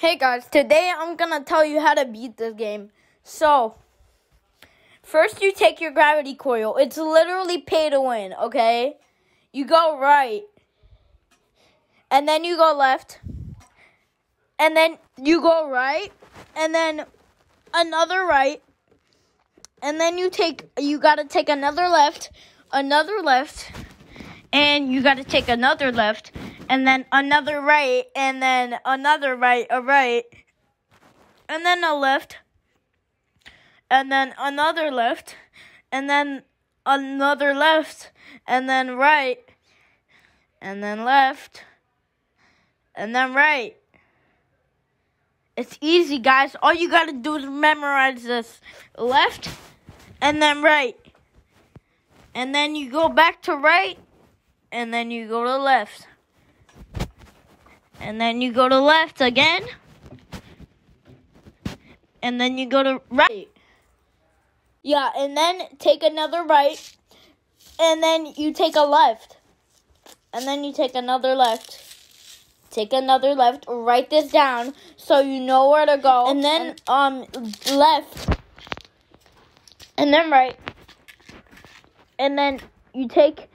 Hey guys, today I'm gonna tell you how to beat this game. So, first you take your gravity coil. It's literally pay to win, okay? You go right, and then you go left, and then you go right, and then another right, and then you take, you gotta take another left, another left, and you gotta take another left and then another right, and then another right, a right, and then a left, and then another left, and then another left, and then right, and then left, and then right. It's easy, guys. All you gotta do is memorize this left, and then right. And then you go back to right, and then you go to left and then you go to left again, and then you go to right. Yeah, and then take another right, and then you take a left, and then you take another left. Take another left. Write this down so you know where to go. And then um left, and then right, and then you take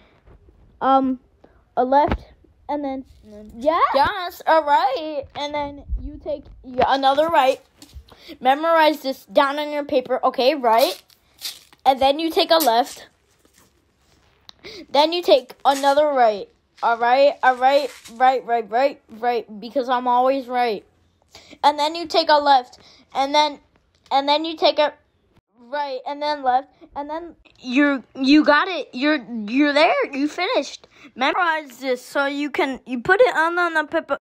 um a left and then yeah, yes, all right, and then you take another right. Memorize this down on your paper. Okay, right, and then you take a left. Then you take another right. All right, all right, right, right, right, right, because I'm always right. And then you take a left, and then, and then you take a right, and then left, and then you're you got it. You're you're there. You finished. Memorize this so you can you put it on on the paper.